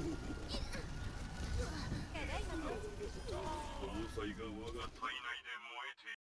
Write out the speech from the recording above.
要塞このが我が体内